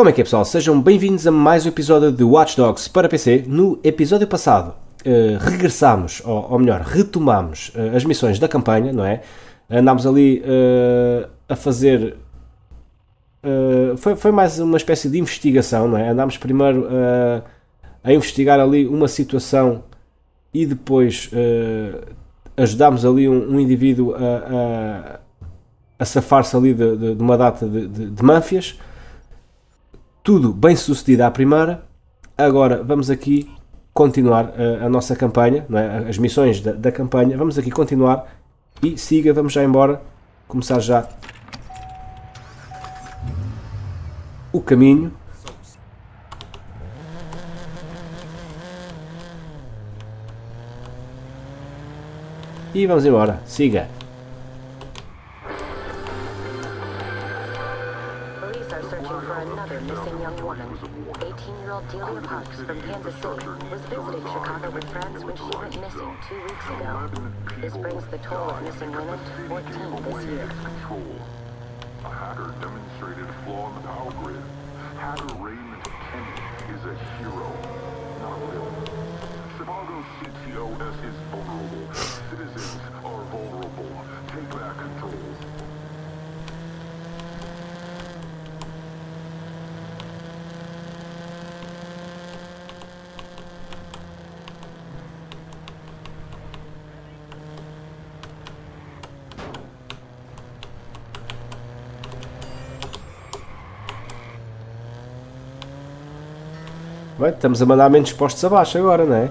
Como é que é pessoal? Sejam bem-vindos a mais um episódio de Watch Dogs para PC. No episódio passado uh, regressámos, ou, ou, melhor, retomámos uh, as missões da campanha, não é? Andámos ali uh, a fazer. foi, foi mais uma espécie de investigação, não é? Andámos primeiro a investigar ali uma situação e depois ajudámos ali um, um indivíduo a, a, a safar-se ali de, de, de, uma data de, de, de manfias tudo bem sucedido à primeira. Agora vamos aqui continuar a, a nossa campanha, é? as missões da, da, campanha. Vamos aqui continuar e siga, vamos já embora. Começar já o caminho. E vamos embora, siga. Went missing two weeks ago. This brings the total of missing women to 14 this year. A hacker demonstrated a flaw in the power grid. Hacker Raymond Kenny is a hero, not real. Chicago's CTOS is vulnerable. Citizens are vulnerable. Take back control. Bem, estamos a mandar menos postos abaixo agora, não é?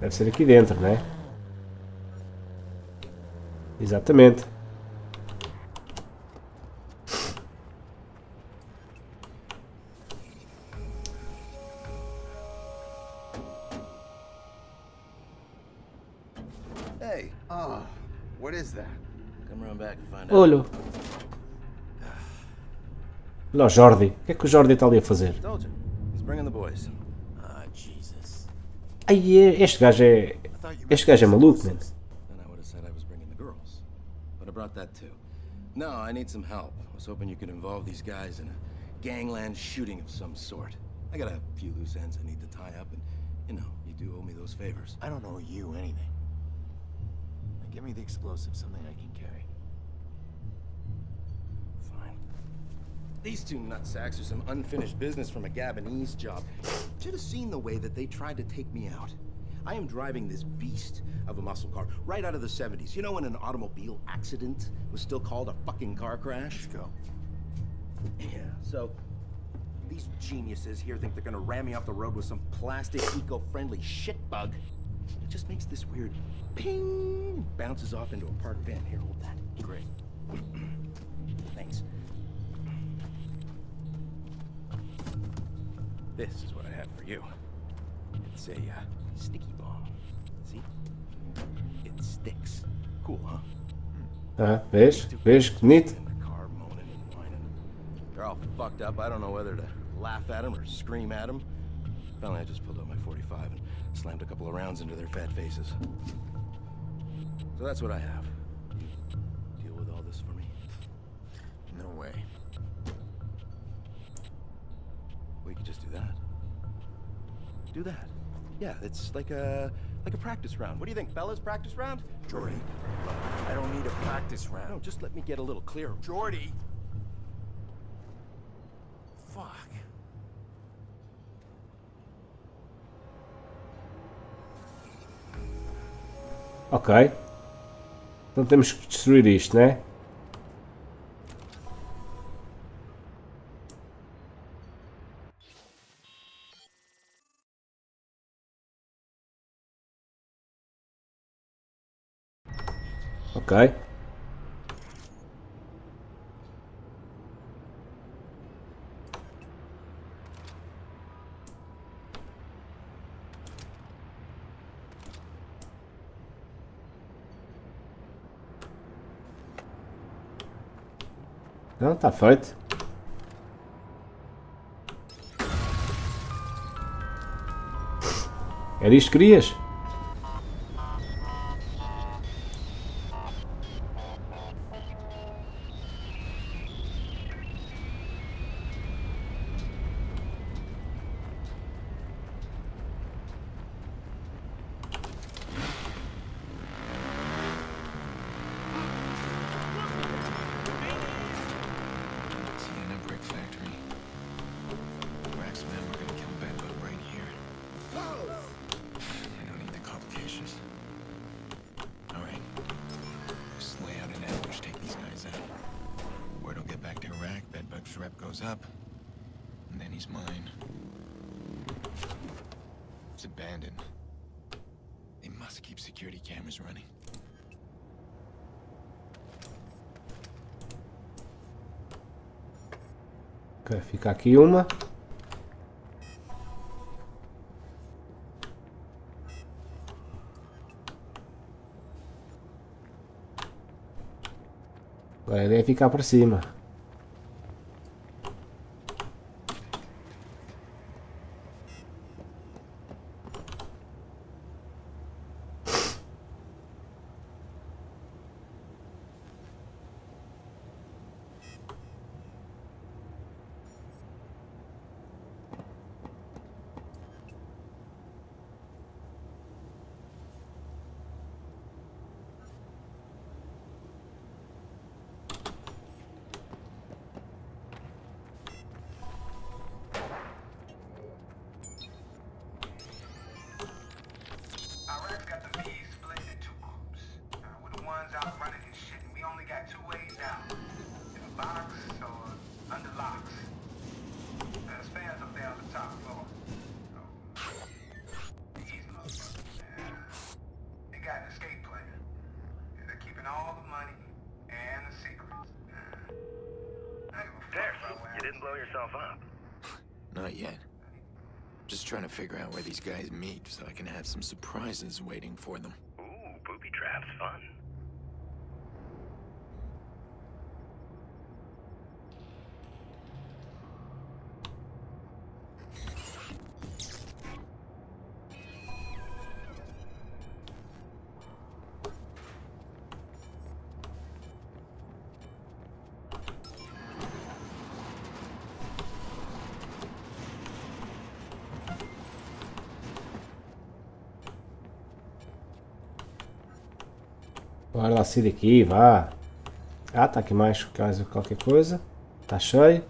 Deve ser aqui dentro, não é? Exatamente. Olho. Olha o Jordi. O que é que o Jordi está ali a fazer? Ah, Ai, este gajo é... Este gajo é maluco, mano. No, I need some help. I was hoping you could involve these guys in a gangland shooting of some sort. I got a few loose ends I need to tie up, and, you know, you do owe me those favors. I don't owe you anything. Give me the explosive, something I can carry. Fine. These two nutsacks are some unfinished business from a Gabonese job. Should have seen the way that they tried to take me out. I am driving this beast of a muscle car right out of the 70s. You know when an automobile accident was still called a fucking car crash? Let's go. Yeah, so these geniuses here think they're gonna ram me off the road with some plastic, eco-friendly shitbug. It just makes this weird ping, bounces off into a park van. Here, hold that. Great. Thanks. This is what I have for you. It's a uh, sticky bomb. See? It sticks. Cool, huh? Ah, vês? Vês? Bonito. They're all fucked up. I don't know whether to laugh at them or scream at them. Finally, I just pulled out my 45 and slammed a couple of rounds into their fat faces. So that's what I have. deal with all this for me? No way. We could just do that. Do that. Yeah, it's like a like a practice round. What do you think, fellas? Practice round? Jordy, I don't need a practice round. No, just let me get a little clearer. Jordy! Fuck. Ok. Então temos que destruir isto, né? Ok. What the fuck? Era isto que querias? property's mine. It's abandoned. They must keep security cameras running. Okay, fica aqui uma. Agora ele vai ficar por cima. trying to figure out where these guys meet so I can have some surprises waiting for them. Bora lá, se aqui, vá. Ah, tá aqui mais, mais qualquer coisa. Tá cheio.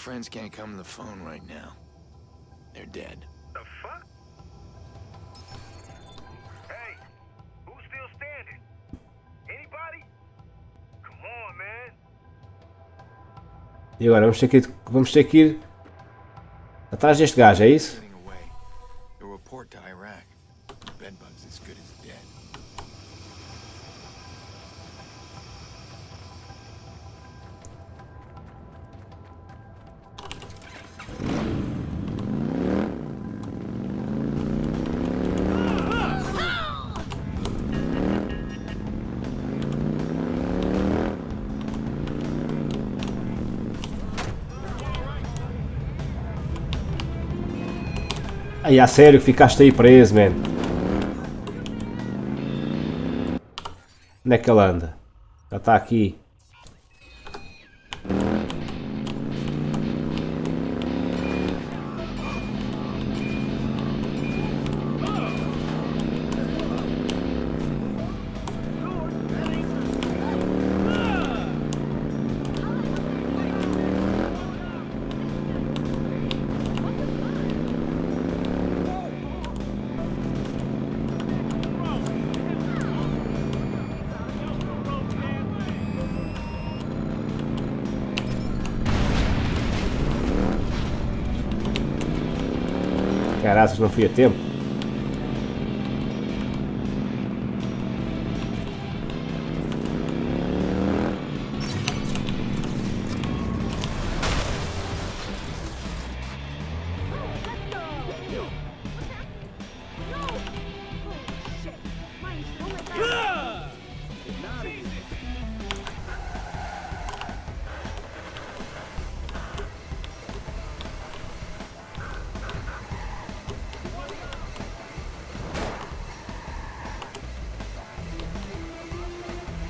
Friends can't come to the phone right now. They're dead. The fuck? Hey, who's still standing? Anybody? Come on, man. E agora vamos ter que ir, vamos ter que ir atrás deste gajo, é isso? Aí, a sério que ficaste aí preso, man. Onde é que ele anda? Já está aqui. Não fui a tempo.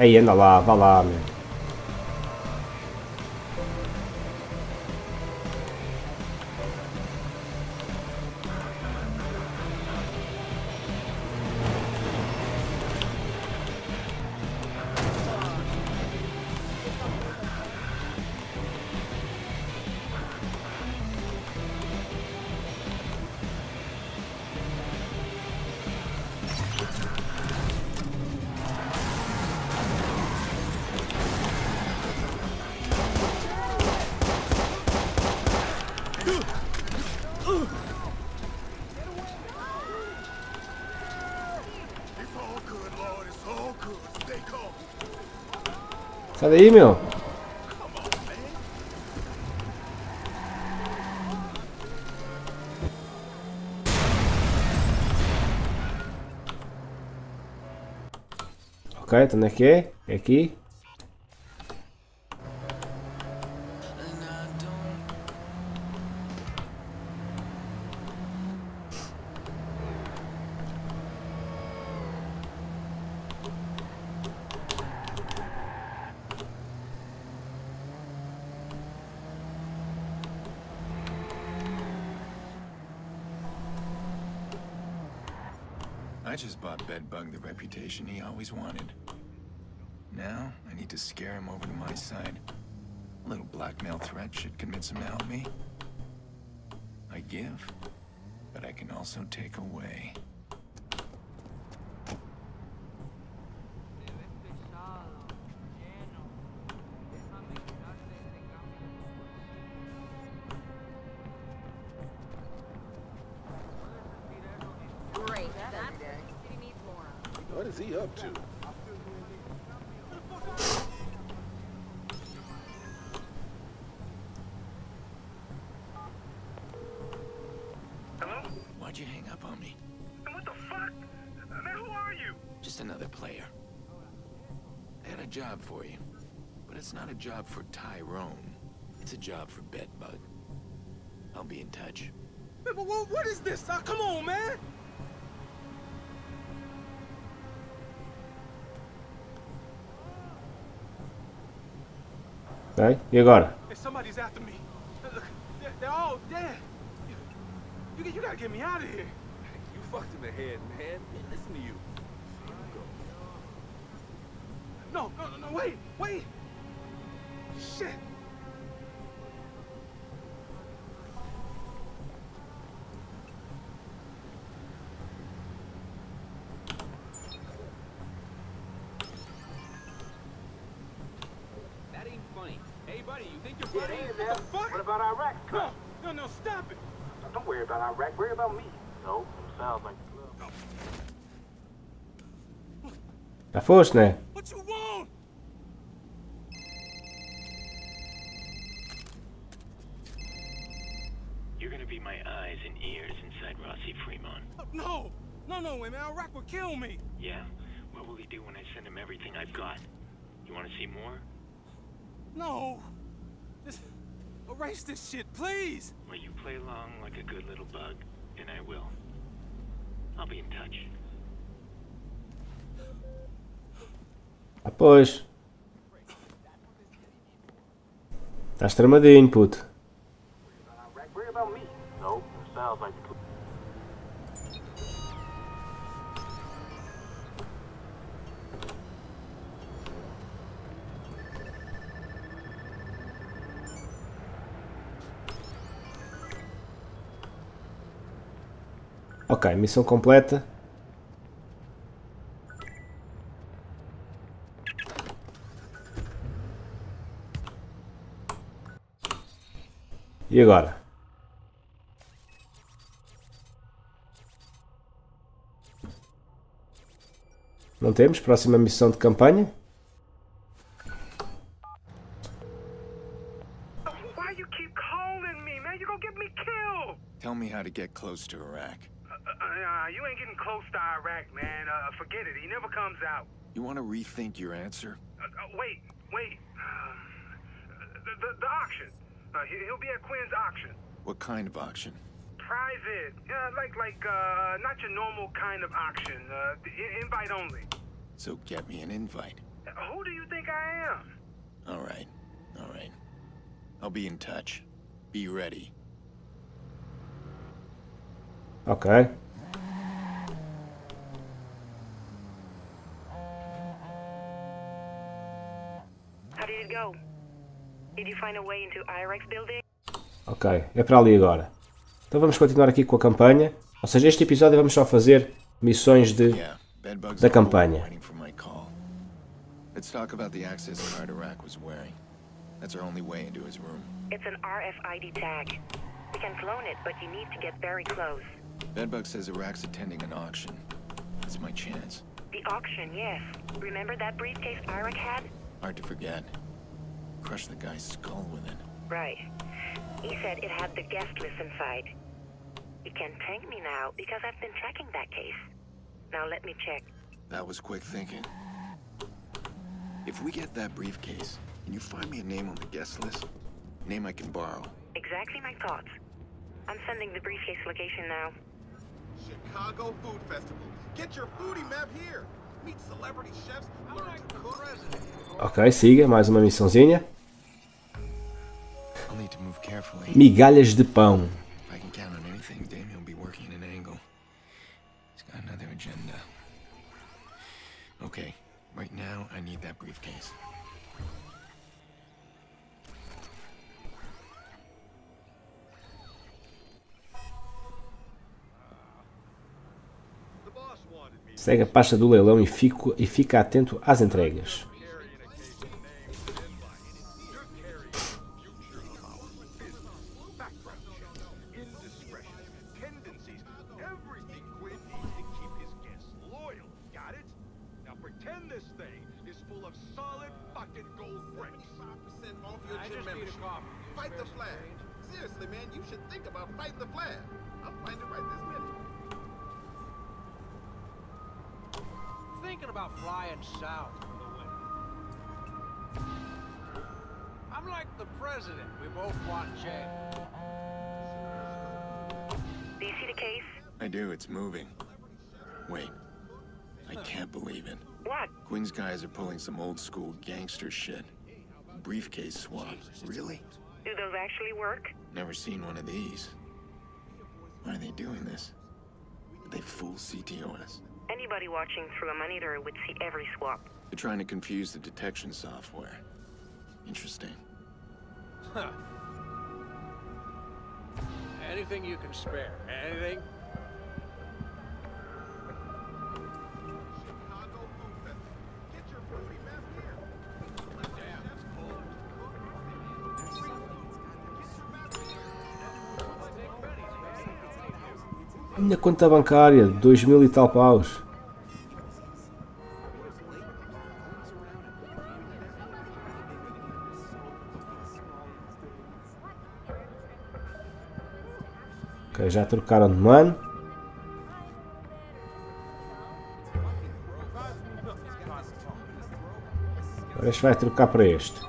哎，严老爸，爸爸。Sai daí, meu. Ok, então é que é? É aqui. Why'd you hang up on me? And what the fuck? Man, who are you? Just another player. I had a job for you, but it's not a job for Tyrone. It's a job for Bedbug. I'll be in touch. Man, but what, what is this? Uh, come on, man. Ok? E agora? Hey, somebody's after me. Uh, Look, they're, they're all dead. You, you, gotta get me out of here. You fucked in the head, man. Listen to you. No, no, no, no, wait, wait. Shit. Inside Rossi Fremont. Oh, no, no, no, wait, man. Iraq will kill me. Yeah? What will he do when I send him everything I've got? You wanna see more? No. Just erase this shit, please. Well, you play along like a good little bug, and I will. I'll be in touch. Ah, pois. Estás tramadinho, puto. Ok, missão completa. E agora? Não temos? Próxima missão de campanha? Tell me how to get close to Iraq. Uh, uh, you ain't getting close to Iraq, man. Uh, forget it. He never comes out. You want to rethink your answer? Uh, uh, wait, wait. Um, the, the, the auction. Uh, he- he'll be at Quinn's auction. What kind of auction? Private. Yeah, like, like, uh, not your normal kind of auction. Uh, i- invite only. So get me an invite. Uh, Who do you think I am? All right, all right. I'll be in touch. Be ready. Ok. How did it go? Ok, é para ali agora. Então vamos continuar aqui com a campanha. Ou seja, este episódio vamos só fazer missões de. Da call. Let's talk about the access card Iraq was wearing. That's our only way into his room. It's an RFID tag. We can clone it, but you need to get very close. Bedbug says Iraq's attending an auction. It's my chance. The auction, yes. Remember that briefcase Iraq had? Hard to forget. Crush the guy's skull with it. Right. He said it had the guest list inside. You can't thank me now because I've been tracking that case. Now let me check. That was quick thinking. If we get that briefcase, can you find me a name on the guest list? Name I can borrow. Exactly my thoughts. I'm sending the briefcase location now. Chicago Food Festival. Get your foodie map here. Ok, siga, mais uma missãozinha. Migalhas de pão. Okay, right now I need that briefcase. Segue a pasta do leilão e, fico, e fica atento às entregas. School gangster shit. Briefcase swap. Really? Do those actually work? Never seen one of these. Why are they doing this? Did they fool CTO us? Anybody watching through a monitor would see every swap. They're trying to confuse the detection software. Interesting. Huh. Anything you can spare. Anything? Minha conta bancária, dois mil e tal paus. Ok, já trocaram de mano. Agora vai trocar para este.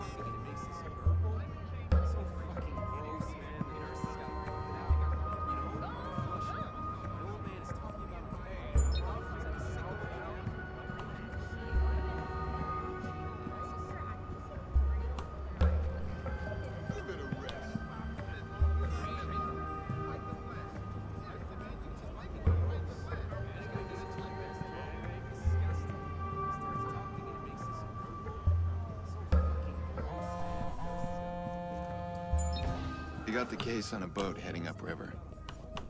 They got the case on a boat heading upriver.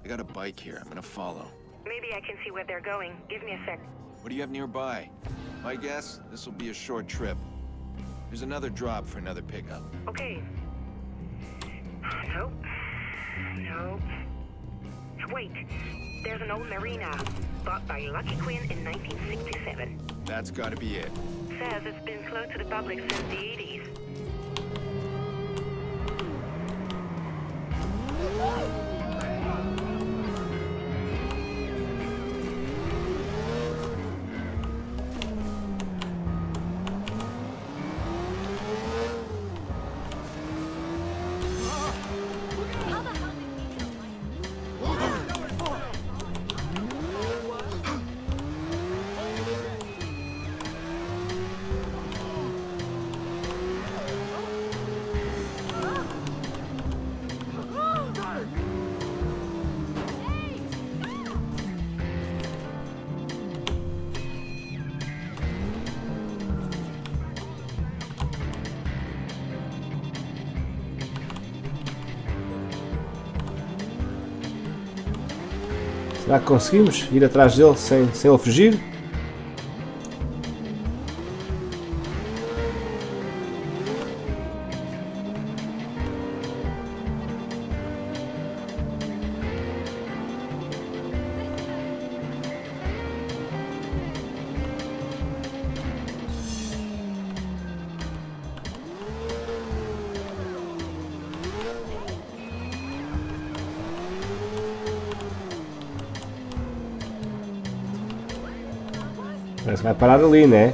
I got a bike here. I'm gonna follow. Maybe I can see where they're going. Give me a sec. What do you have nearby? My guess, this will be a short trip. There's another drop for another pickup. Okay. Nope. Nope. Wait. There's an old marina bought by Lucky Quinn in 1967. That's gotta be it. Says it's been closed to the public since the 80s. Será que conseguimos ir atrás dele sem, sem ele fugir? Vai parar ali, né?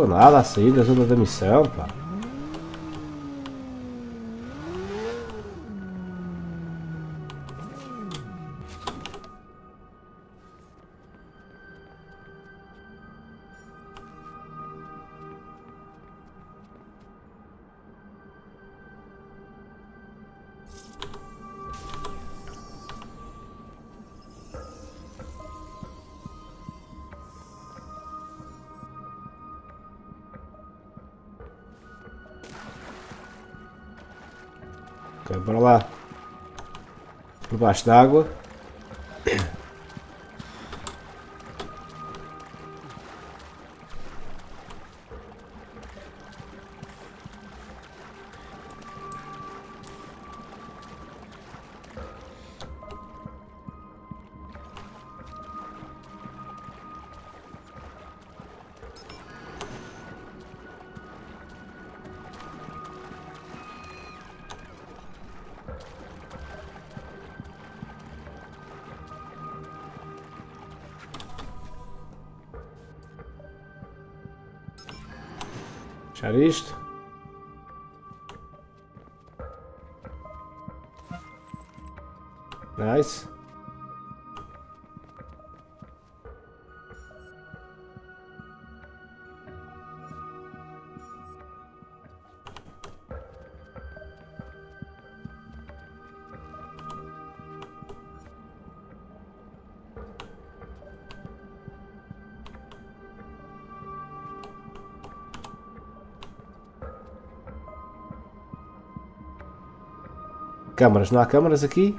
Estou nada a sair da zona da missão, pá. Ok, bora lá. Por baixo d'água. Câmaras, não há câmaras aqui?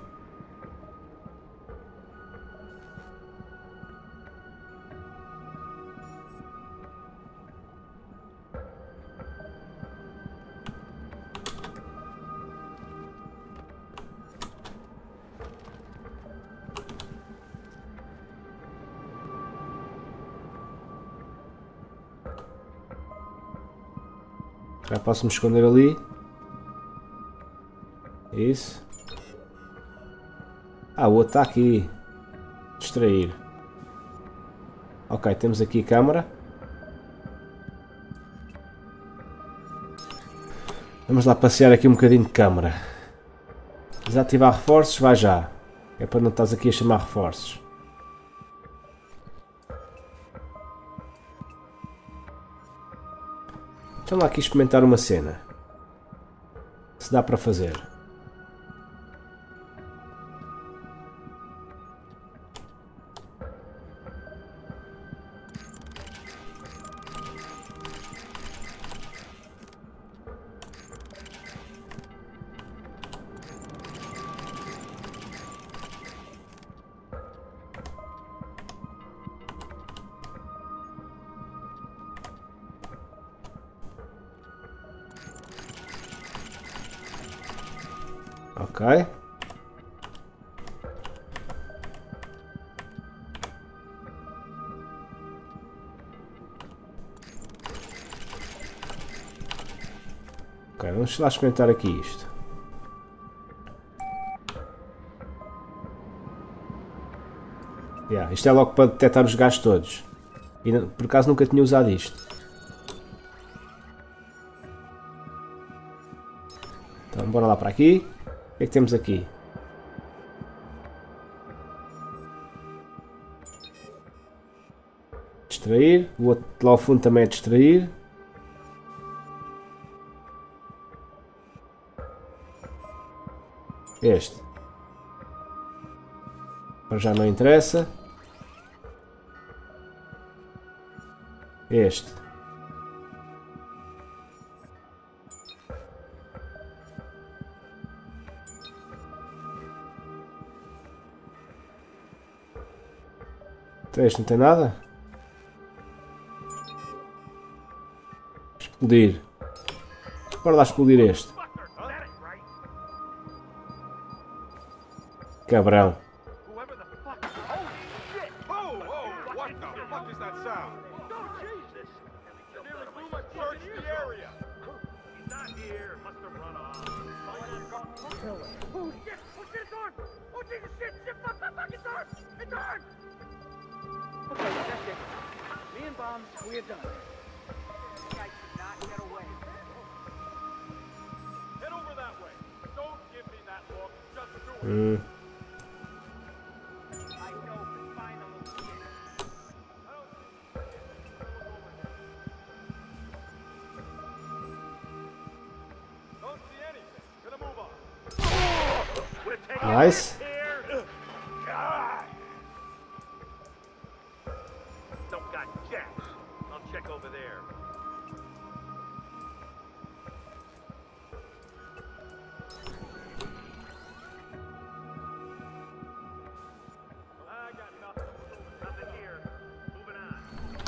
Já posso me esconder ali. Isso. Ah, o outro está aqui. Distrair. Ok, temos aqui a câmara. Vamos lá passear aqui um bocadinho de câmara. Desativar reforços, vai já. É para não estás aqui a chamar reforços. Deixa lá aqui experimentar uma cena. Se dá para fazer. Ok. Ok, vamos lá experimentar aqui isto. Yeah, isto é logo para detectar os gajos todos. E por acaso nunca tinha usado isto. Então bora lá para aqui. Que é que temos aqui? Distrair. O outro lá ao fundo também é distrair. Este. Para já não interessa. Este. Este não tem nada? Explodir. Bora lá explodir este. Cabrão.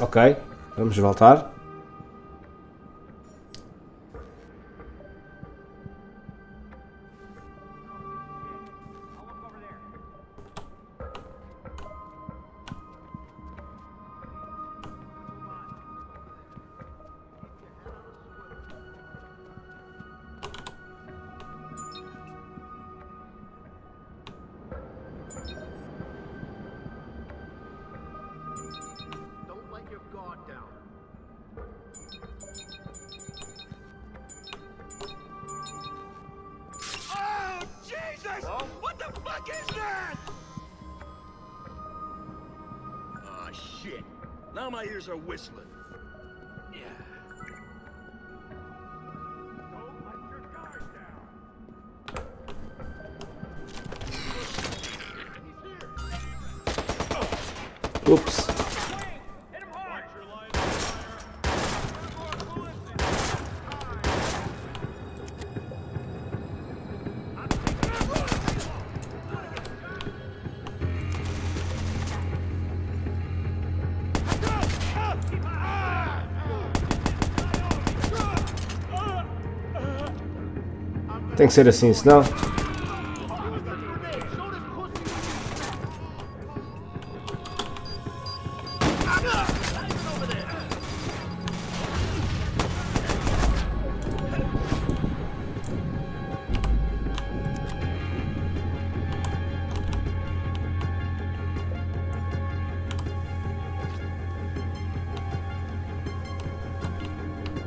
Ok. Vamos voltar. Tem que ser assim, senão.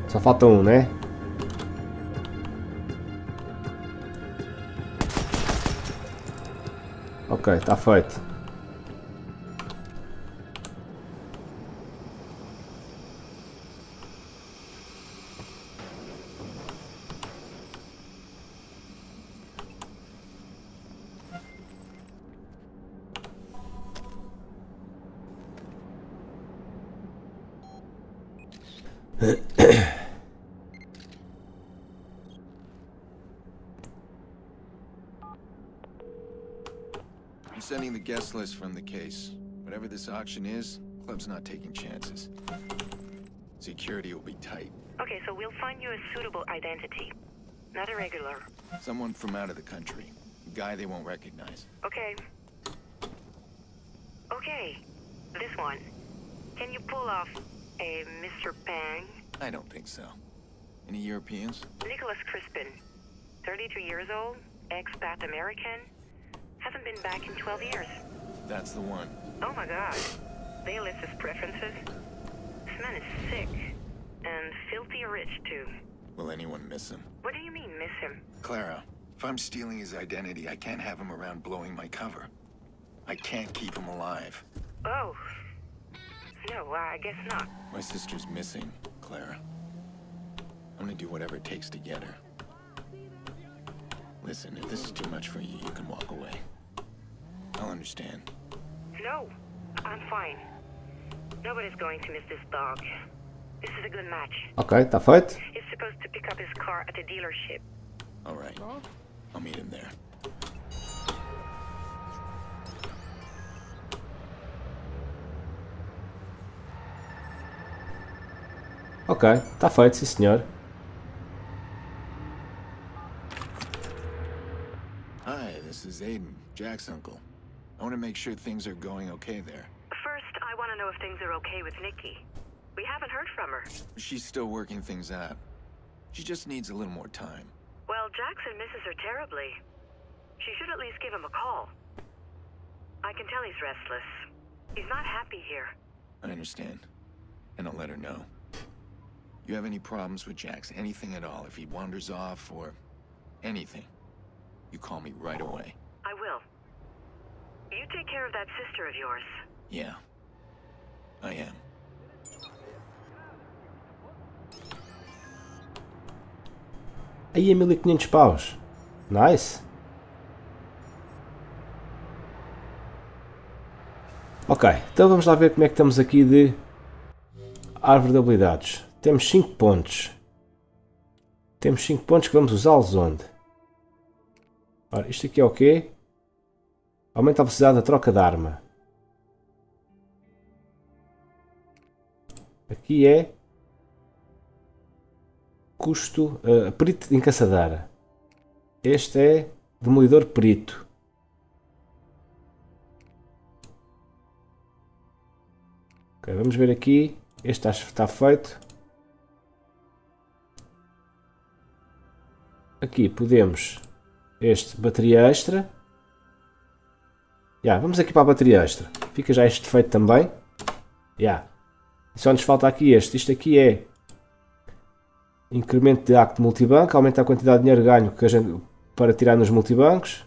Só falta um, né? Ok, está feito. Is, Club's not taking chances. Security will be tight. Okay, so we'll find you a suitable identity. Not a regular. Someone from out of the country. A guy they won't recognize. Okay. Okay. This one. Can you pull off a Mr. Pang? I don't think so. Any Europeans? Nicholas Crispin. 32 years old, expat American. Hasn't been back in 12 years. That's the one. Oh my god. They list his preferences. This man is sick. And filthy rich, too. Will anyone miss him? What do you mean, miss him? Clara, if I'm stealing his identity, I can't have him around blowing my cover. I can't keep him alive. Oh. No, I guess not. My sister's missing, Clara. I'm gonna do whatever it takes to get her. Listen, if this is too much for you, you can walk away. I'll understand. No, I'm fine. Nobody's going to miss this dog. This is a good match. Ok, está feito. He's supposed to pick up his car at the dealership. All right. I'll meet him there. Ok, está feito, sim senhor. Hi, this is Aiden, Jack's uncle. I want to make sure things are going okay there. First, I want to know if things are okay with Nikki. We haven't heard from her. She's still working things out. She just needs a little more time. Well, Jackson misses her terribly. She should at least give him a call. I can tell he's restless. He's not happy here. I understand. And I'll let her know. You have any problems with Jax, anything at all, if he wanders off or anything, you call me right away. I will. You take care of that sister of yours. Yeah. I am. Aí é 1500 paus. Nice. Ok, então vamos lá ver como é que estamos aqui de árvore de habilidades. Temos 5 pontos. Temos 5 pontos que vamos usá-los onde? Ora, isto aqui é o quê? Aumenta a velocidade da troca de arma. Aqui é custo uh, perito de encaçadeira. Este é demolidor perito. Ok, vamos ver aqui. Este acho que está feito. Aqui podemos este bateria extra. Yeah, vamos aqui para a bateria extra. Fica já este feito também. Yeah. Só nos falta aqui este. Isto aqui é incremento de acto multibanco. Aumenta a quantidade de dinheiro ganho que a gente, para tirar nos multibancos.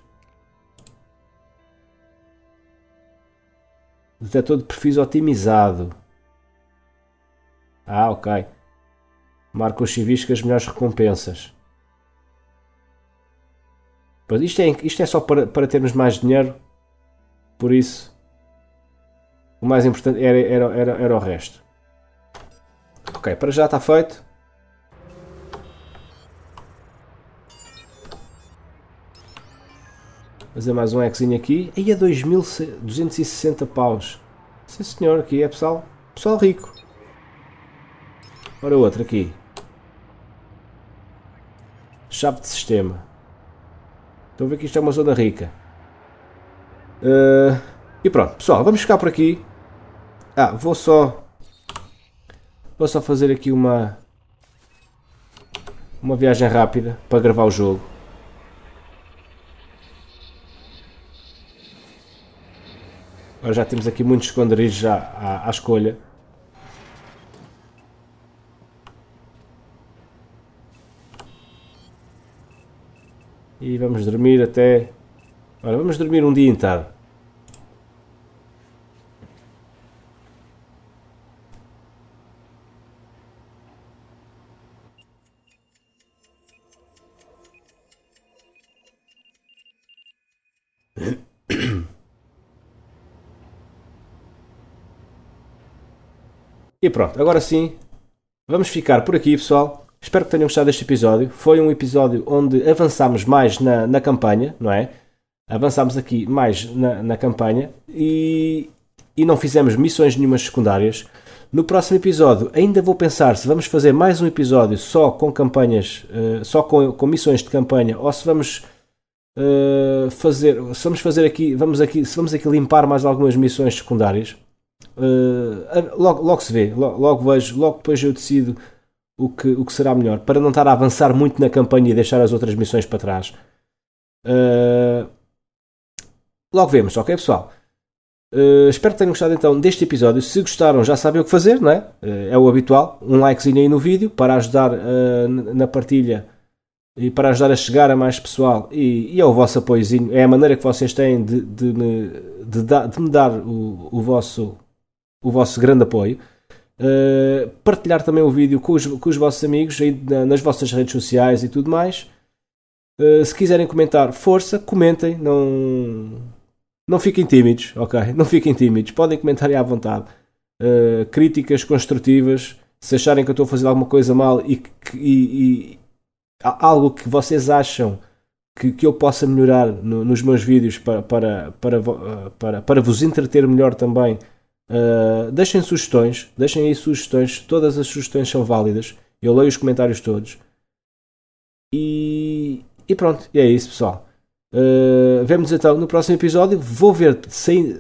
Detetor de perfis otimizado. Ah, ok. Marca os civis com as melhores recompensas. Isto é, isto é só para, para termos mais dinheiro. Por isso, o mais importante era, era, era, era o resto. Ok, para já está feito. Fazer mais um exinho aqui. Aí é 2260 paus. Sim senhor, aqui é pessoal, pessoal rico. Ora outro aqui. Chave de sistema. Estão a ver que isto é uma zona rica. Uh, e pronto, pessoal, vamos ficar por aqui. Ah, vou só... Vou só fazer aqui uma... Uma viagem rápida para gravar o jogo. Agora já temos aqui muitos esconderijos já à, à escolha. E vamos dormir até... Ora, vamos dormir um dia inteiro. E pronto, agora sim, vamos ficar por aqui, pessoal. Espero que tenham gostado deste episódio. Foi um episódio onde avançámos mais na, na campanha, não é? Avançámos aqui mais na, na campanha e, e não fizemos missões nenhumas secundárias. No próximo episódio ainda vou pensar se vamos fazer mais um episódio só com campanhas, uh, só com, com missões de campanha, ou se vamos uh, fazer, se vamos fazer aqui, vamos aqui, se vamos aqui limpar mais algumas missões secundárias. Uh, logo, logo se vê, logo, logo, vejo, logo depois eu decido o que, o que será melhor, para não estar a avançar muito na campanha e deixar as outras missões para trás. Uh, logo vemos, ok pessoal? Uh, espero que tenham gostado então deste episódio. Se gostaram, já sabem o que fazer, não é? Uh, é o habitual. Um likezinho aí no vídeo para ajudar na partilha e para ajudar a chegar a mais pessoal e, e é o vosso apoiozinho. É a maneira que vocês têm de, de, me, de, de me dar o, o vosso o vosso grande apoio. Uh, partilhar também o vídeo com os, com os vossos amigos aí na, nas vossas redes sociais e tudo mais. Uh, se quiserem comentar, força, comentem, não, não fiquem tímidos, ok? Não fiquem tímidos, podem comentar aí à vontade. Uh, críticas construtivas, se acharem que eu estou a fazer alguma coisa mal e, que, e, e algo que vocês acham que, que eu possa melhorar no, nos meus vídeos para, para, para, para, para vos entreter melhor também Uh, deixem sugestões, deixem aí sugestões, todas as sugestões são válidas. Eu leio os comentários todos. E, e pronto, e é isso, pessoal. Uh, vemos então no próximo episódio. Vou ver,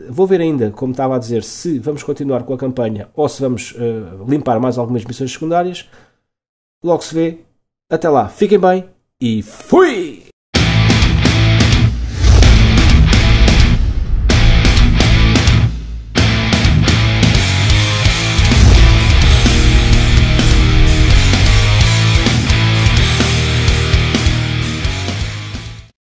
vou ver ainda, como estava a dizer, se vamos continuar com a campanha ou se vamos uh, limpar mais algumas missões secundárias. Logo se vê. Até lá, fiquem bem e fui!